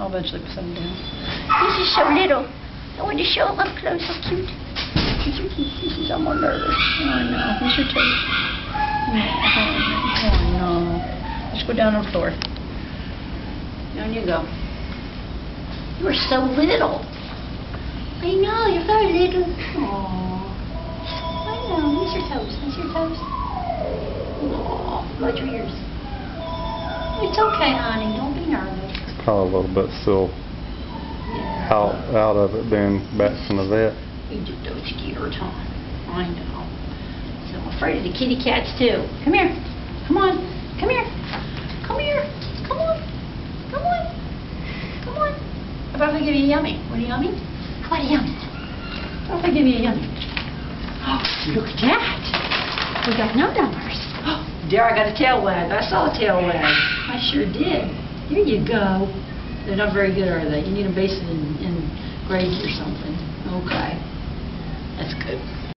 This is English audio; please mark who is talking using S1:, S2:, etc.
S1: I'll eventually put him down.
S2: He's just so little. I want to show him up close, how cute.
S1: He's, he's, he's almost nervous. Oh, no. He's your toes. Oh, no. Let's go down on the floor. Down you go.
S2: You're so little. I know, you're very little.
S1: Aww.
S2: I know, these your toes, these your toes. Aw, Watch your ears. It's okay, honey, don't be nervous.
S3: Probably a little bit still
S2: Yeah.
S3: out, out of it being back from the vet.
S2: You just don't scared, huh? I know. So I'm afraid of the kitty cats too. Come here. Come on. Come here. Come here. Come on. Come on. Come on. How about if I give you a yummy? Want a yummy? How about a yummy? How about if I give you a yummy? Oh, look at that. We got no numbers. Oh, there I got a tail wag. I saw a tail wag. I sure did. Here you go. They're not very good, are they? You need them based in, in grades or something. Okay. That's good.